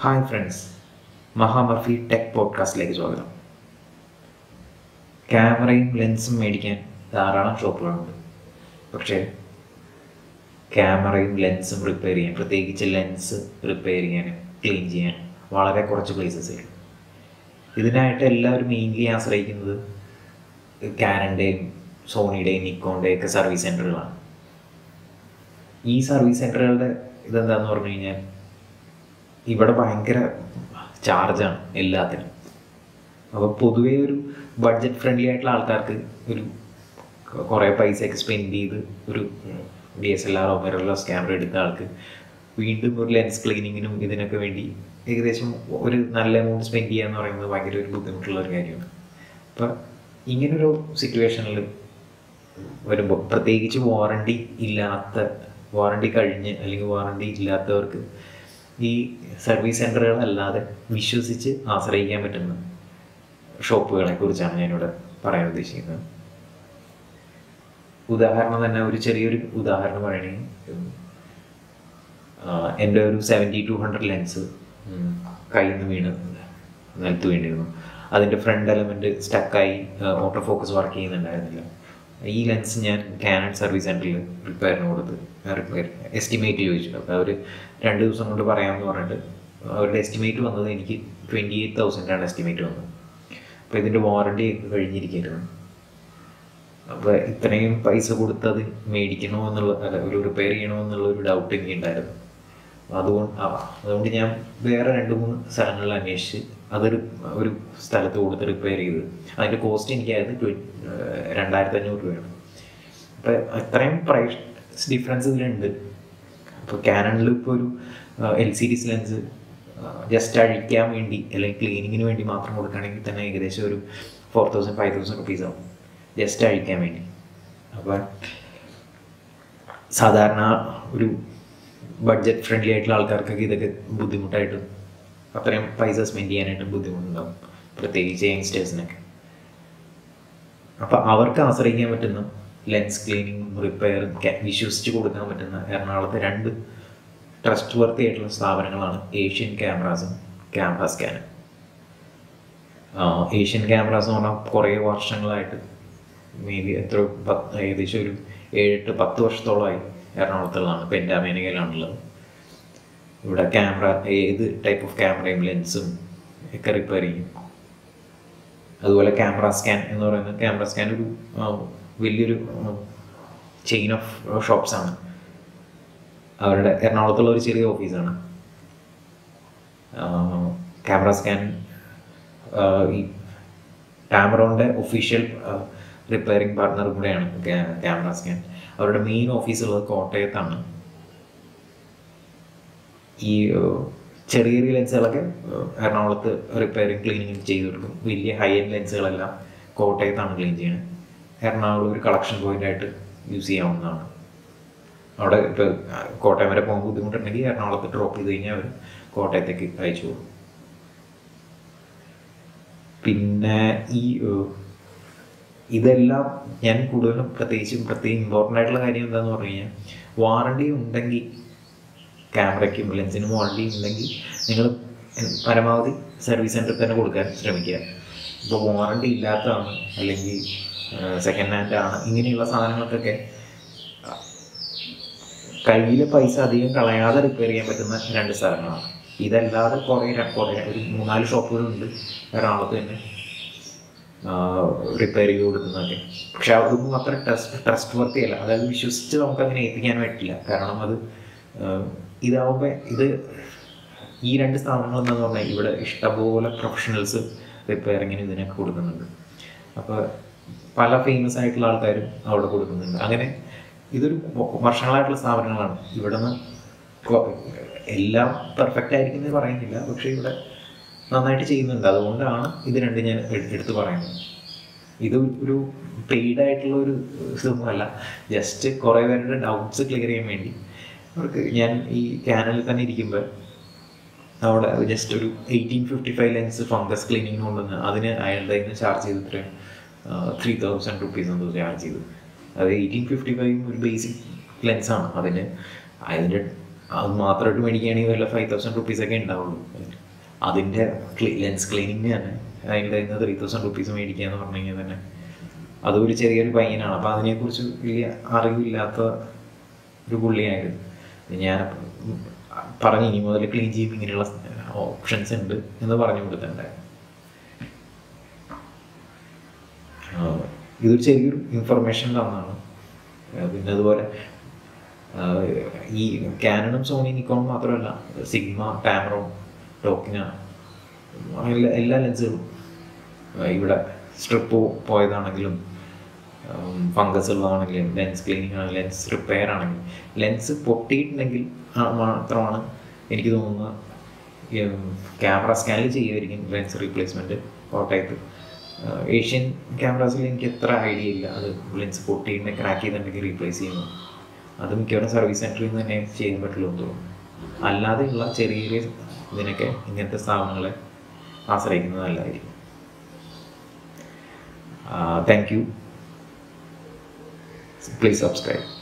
Hi friends മഹാമർഫി tech പോഡ്കാസ്റ്റിലേക്ക് സ്വാഗതം. ക്യാമറയും ലെൻസും മേടിക്കാൻ ധാരാളം ഷോപ്പുകളുണ്ട്. പക്ഷേ ക്യാമറയും ലെൻസും റിപ്പയർ ചെയ്യാൻ പ്രത്യേകിച്ച് ലെൻസ് റിപ്പയർ ചെയ്യാനും ക്ലീൻ ചെയ്യാൻ വളരെ കുറച്ച് പ്ലേസസ് ഉള്ളൂ ഇതിനായിട്ട് എല്ലാവരും മെയിൻലി ആശ്രയിക്കുന്നത് ക്യാനന്റെയും സോണിയുടെയും നിക്കോണിന്റെയും ഒക്കെ സർവീസ് സെന്ററുകളാണ് ഈ സർവീസ് സെന്ററുകളുടെ ഇതെന്താണെന്ന് പറഞ്ഞു കഴിഞ്ഞാൽ ഇവിടെ ഭയങ്കര ചാർജാണ് എല്ലാത്തിനും. അപ്പോൾ പൊതുവേ ഒരു ബഡ്ജറ്റ് ഫ്രണ്ട്ലി ആയിട്ടുള്ള ആൾക്കാർക്ക് ഒരു കുറേ പൈസയൊക്കെ സ്പെൻഡ് ചെയ്ത് ഒരു ഡി എസ് എൽ ആറോ മിറർലെസ് ക്യാമറ എടുത്ത ആൾക്ക് വീണ്ടും ഒരു ലെൻസ് ക്ലീനിങ്ങിനും ഇതിനൊക്കെ വേണ്ടി ഏകദേശം ഒരു നല്ല എമൗണ്ട് സ്പെൻഡ് ചെയ്യുക എന്ന് പറയുന്നത് ഭയങ്കര ഒരു ബുദ്ധിമുട്ടുള്ള ഒരു കാര്യമാണ്. അപ്പം ഇങ്ങനൊരു സിറ്റുവേഷനിൽ വരുമ്പോൾ പ്രത്യേകിച്ച് വാറണ്ടി ഇല്ലാത്ത വാറണ്ടി കഴിഞ്ഞ് അല്ലെങ്കിൽ വാറണ്ടി ഇല്ലാത്തവർക്ക് ഈ സർവീസ് സെന്ററുകളല്ലാതെ വിശ്വസിച്ച് ആശ്രയിക്കാൻ പറ്റുന്ന ഷോപ്പുകളെ കുറിച്ചാണ് ഞാനിവിടെ പറയാൻ ഉദ്ദേശിക്കുന്നത്. ഉദാഹരണം തന്നെ ഒരു ചെറിയൊരു ഉദാഹരണം പറയണെങ്കിൽ എന്റെ ഒരു സെവന്റി ടു ഹൺഡ്രഡ് ലെൻസ് കയ്യിൽ നിന്ന് വീണ് നിലത്ത് വീണിരുന്നു. അതിന്റെ ഫ്രണ്ട് എലമെന്റ് സ്റ്റക്കായി ഓട്ടോ ഫോക്കസ് വർക്ക് ചെയ്യുന്നുണ്ടായിരുന്നില്ല. ഈ ലെൻസ് ഞാൻ കാനൺ സർവീസ് സെന്ററിൽ റിപ്പയറിന് കൊടുത്ത് റിപ്പയർ എസ്റ്റിമേറ്റ് ചോദിച്ചിട്ടുണ്ട് അപ്പോൾ അവർ രണ്ട് ദിവസം കൊണ്ട് പറയാമെന്ന് പറഞ്ഞിട്ട് അവരുടെ എസ്റ്റിമേറ്റ് വന്നത് എനിക്ക് ട്വന്റി എയ്റ്റ് തൗസൻഡാണ് എസ്റ്റിമേറ്റ് വന്നത്. അപ്പോൾ ഇതിന്റെ വാറണ്ടി ഒക്കെ കഴിഞ്ഞിരിക്കുന്നു അപ്പോൾ ഇത്രയും പൈസ കൊടുത്തത് മേടിക്കണോ എന്നുള്ള അല്ല ഒരു റിപ്പയർ ചെയ്യണോ എന്നുള്ള ഒരു ഡൗട്ട് എനിക്ക് ഉണ്ടായിരുന്നു അതുകൊണ്ട് അതുകൊണ്ട് ഞാൻ വേറെ രണ്ട് മൂന്ന് സ്ഥലങ്ങളിൽ അന്വേഷിച്ച് അതൊരു ഒരു സ്ഥലത്ത് കൊടുത്ത് റിപ്പയർ ചെയ്ത്. അതിന്റെ കോസ്റ്റ് എനിക്കായത് രണ്ടായിരത്തി അഞ്ഞൂറ് രൂപയാണ്. അപ്പോൾ അത്രയും പ്രൈസ് ഡിഫറൻസ് ഇതിലുണ്ട്. അപ്പോൾ ക്യാനണിൽ ഇപ്പോൾ ഒരു L C D lens just അഴിക്കാൻ വേണ്ടി അല്ലെങ്കിൽ ക്ലീനിങ്ങിന് വേണ്ടി മാത്രം കൊടുക്കുകയാണെങ്കിൽ തന്നെ ഏകദേശം ഒരു four thousand five thousand rupees ആവും. ജസ്റ്റ് അഴിക്കാൻ വേണ്ടി. അപ്പം സാധാരണ ഒരു ബഡ്ജറ്റ് ഫ്രണ്ട്ലി ആയിട്ടുള്ള ആൾക്കാർക്കൊക്കെ ഇതൊക്കെ ബുദ്ധിമുട്ടായിട്ടും അത്രയും പൈസ സ്പെൻഡ് ചെയ്യാനായിട്ട് ബുദ്ധിമുട്ടുണ്ടാവും. പ്രത്യേകിച്ച് യങ്സ്റ്റേഴ്സിനൊക്കെ അപ്പോൾ അവർക്ക് ആശ്രയിക്കാൻ പറ്റുന്ന ലെൻസ് ക്ലീനിങ്ങും റിപ്പയറും വിശ്വസിച്ച് കൊടുക്കാൻ പറ്റുന്ന എറണാകുളത്തെ രണ്ട് ട്രസ്റ്റ് വർത്തി ആയിട്ടുള്ള സ്ഥാപനങ്ങളാണ് ഏഷ്യൻ ക്യാമറാസും ക്യാമറ സ്കാനും ഏഷ്യൻ ക്യാമറാസ് എന്ന് പറഞ്ഞാൽ കുറേ വർഷങ്ങളായിട്ട് മേ ബി എത്ര ഏകദേശം ഒരു ഏഴെട്ട് പത്ത് വർഷത്തോളമായി എറണാകുളത്തുള്ളതാണ്. പെൻഡാമേനകയിലാണുള്ളത് ഇവിടെ ക്യാമറ ഏത് ടൈപ്പ് ഓഫ് ക്യാമറയും ലെൻസും ഒക്കെ റിപ്പയർ ചെയ്യും. അതുപോലെ ക്യാമറ സ്കാൻ എന്ന് പറയുന്നത് ക്യാമറ സ്കാൻ ഒരു വലിയൊരു ചെയിൻ ഓഫ് ഷോപ്സ് ആണ്. അവരുടെ എറണാകുളത്തുള്ള ഒരു ചെറിയ ഓഫീസാണ് ക്യാമറ സ്കാൻ ഈ ടാമറോണിന്റെ ഒഫീഷ്യൽ റിപ്പയറിംഗ് പാർട്ണർ കൂടെയാണ് ക്യാമറ സ്കാൻ അവരുടെ മെയിൻ ഓഫീസ് ഉള്ളത് കോട്ടയത്താണ്. ഈ ചെറിയ ചെറിയ ലെൻസുകളൊക്കെ എറണാകുളത്ത് റിപ്പയറിങ് ക്ലീനിങ് ചെയ്ത് കൊടുക്കും വലിയ ഹൈ എൻഡ് ലെൻസുകളെല്ലാം കോട്ടയത്താണ് ക്ലീൻ ചെയ്യുന്നത് എറണാകുളം ഒരു കളക്ഷൻ പോയിന്റ് ആയിട്ട് യൂസ് ചെയ്യാവുന്നതാണ്. അവിടെ ഇപ്പോൾ കോട്ടയം വരെ പോകാൻ ബുദ്ധിമുട്ടുണ്ടെങ്കിൽ എറണാകുളത്ത് ഡ്രോപ്പ് ചെയ്ത് കഴിഞ്ഞാൽ അവർ കോട്ടയത്തേക്ക് അയച്ചു കൊടുക്കും. പിന്നെ ഈ ഇതെല്ലാം ഞാൻ കൂടുതലും പ്രത്യേകിച്ചും പ്രത്യേകം ഇമ്പോർട്ടന്റ് ആയിട്ടുള്ള കാര്യം എന്താണെന്ന് പറഞ്ഞു കഴിഞ്ഞാൽ വാറണ്ടി ഉണ്ടെങ്കിൽ ക്യാമറയ്ക്കും ലെൻസിനും വാറണ്ടി ഉണ്ടെങ്കിൽ നിങ്ങൾ പരമാവധി സർവീസ് സെന്ററിൽ തന്നെ കൊടുക്കാൻ ശ്രമിക്കുക. ഇപ്പോൾ വാറണ്ടി ഇല്ലാത്തതാണ് അല്ലെങ്കിൽ സെക്കൻഡ് ഹാൻഡ് ആണ് ഇങ്ങനെയുള്ള സാധനങ്ങൾക്കൊക്കെ കയ്യിൽ പൈസ അധികം കളയാതെ റിപ്പയർ ചെയ്യാൻ പറ്റുന്ന രണ്ട് സ്ഥലങ്ങളാണ് ഇതല്ലാതെ കുറേ കുറേ ഒരു മൂന്നാൽ ഷോപ്പുകളുണ്ട് എറണാകുളത്ത് തന്നെ റിപ്പയർ ചെയ്ത് കൊടുക്കുന്നതൊക്കെ. പക്ഷെ അതൊന്നും അത്ര ട്രസ്റ്റ് ട്രസ്റ്റ് വർത്തിയല്ല അതായത് വിശ്വസിച്ച് നമുക്ക് അങ്ങനെ ഏൽപ്പിക്കാൻ പറ്റില്ല. കാരണം അത് ഇതാവുമ്പോൾ ഇത് ഈ രണ്ട് സ്ഥാപനങ്ങൾ എന്ന് പറഞ്ഞാൽ ഇവിടെ ഇഷ്ടംപോലെ പ്രൊഫഷണൽസ് റിപ്പയറിങ്ങിന് ഇതിനൊക്കെ കൊടുക്കുന്നുണ്ട്. അപ്പോൾ പല ഫേമസ് ആയിട്ടുള്ള ആൾക്കാരും അവിടെ കൊടുക്കുന്നുണ്ട്. അങ്ങനെ ഇതൊരു വർഷങ്ങളായിട്ടുള്ള സ്ഥാപനങ്ങളാണ്. ഇവിടെ നിന്ന് എല്ലാം പെർഫെക്റ്റ് ആയിരിക്കുന്നത് പറയുന്നില്ല. പക്ഷേ ഇവിടെ നന്നായിട്ട് ചെയ്യുന്നുണ്ട്. അതുകൊണ്ടാണ് ഇത് രണ്ടും ഞാൻ എടുത്തു പറയുന്നത്. ഇത് ഒരു പെയ്ഡ് ആയിട്ടുള്ള ഒരു ഇതൊന്നുമല്ല. ജസ്റ്റ് കുറേ പേരുടെ ഡൗട്ട്സ് ക്ലിയർ ചെയ്യാൻ വേണ്ടി ഞാൻ ഈ കാനലിൽ തന്നെ ഇരിക്കുമ്പോൾ അവിടെ ജസ്റ്റ് ഒരു eighteen fifty five lens fungus cleaning കൊണ്ടുവന്ന് അതിന് അയാളുടെ നിന്ന് ചാർജ് ചെയ്ത് ഇത്രയും ത്രീ തൗസൻഡ് റുപ്പീസ് എന്തോ ചാർജ് ചെയ്തു. അത് എയ്റ്റീൻ ഫിഫ്റ്റി ഫൈവ് ഒരു ബേസിക് ലെൻസാണ് അതിന് അതിന്റെ അത് മാത്രമായിട്ട് മേടിക്കുകയാണെങ്കിൽ വല്ല ഫൈവ് തൗസൻഡ് റുപ്പീസൊക്കെ ഉണ്ടാവുള്ളൂ. അതിന്റെ ലെൻസ് ക്ലീനിങ് തന്നെ അതിന്റെ നിന്ന് ത്രീ തൗസൻഡ് റുപ്പീസ് മേടിക്കുക എന്ന് പറഞ്ഞു കഴിഞ്ഞാൽ തന്നെ അതൊരു ചെറിയൊരു പയ്യനാണ്. അപ്പോൾ അതിനെക്കുറിച്ച് വലിയ അറിവില്ലാത്ത ഒരു പുള്ളിയായിരുന്നു. ഞാൻ പറഞ്ഞു ഇനി മുതൽ ക്ലീൻ ജീപ്പ് ഇങ്ങനെയുള്ള ഓപ്ഷൻസ് ഉണ്ട് എന്ന് പറഞ്ഞു കൊടുത്തിട്ടുണ്ടായിരുന്നു ഇതൊരു ചെറിയൊരു ഇൻഫർമേഷൻ തന്നാണ്. പിന്നെ അതുപോലെ ഈ കാനണും സോണി നിക്കോണും മാത്രമല്ല സിഗ്മ ടാമറോൺ ടോക്കിന എല്ലാ എല്ലാ ലെൻസുകളും ഇവിടെ സ്ട്രിപ്പ് പോയതാണെങ്കിലും ഫംഗസ് ഉള്ളതാണെങ്കിലും ലെൻസ് ക്ലീനിങ് ആണെങ്കിലും ലെൻസ് റിപ്പയർ ആണെങ്കിലും ലെൻസ് പൊട്ടിയിട്ടുണ്ടെങ്കിൽ മാത്രമാണ് എനിക്ക് തോന്നുന്നത് ക്യാമറ സ്കാനിൽ ചെയ്യുമായിരിക്കും ലെൻസ് റീപ്ലേസ്മെന്റ് കോട്ടയത്ത്. ഏഷ്യൻ ക്യാമറാസിൽ എനിക്ക് എത്ര ഐഡിയ ഇല്ല. അത് ലെൻസ് പൊട്ടിയിട്ട് ക്രാക്ക് ചെയ്തിട്ടുണ്ടെങ്കിൽ റീപ്ലേസ് ചെയ്യുന്നു. അത് മിക്കവാറും സർവീസ് സെന്ററിൽ നിന്ന് തന്നെ ചെയ്യാൻ പറ്റുള്ളൂ എന്ന് തോന്നുന്നു. അല്ലാതെയുള്ള ചെറിയ ചെറിയ ഇതിനൊക്കെ ഇങ്ങനത്തെ സ്ഥാപനങ്ങളെ ആശ്രയിക്കുന്നത് നല്ലതായിരിക്കും താങ്ക് യു please subscribe.